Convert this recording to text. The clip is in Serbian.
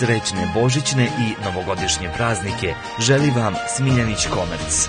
Srećne božićne i novogodišnje praznike želi vam Smiljanić Komerc.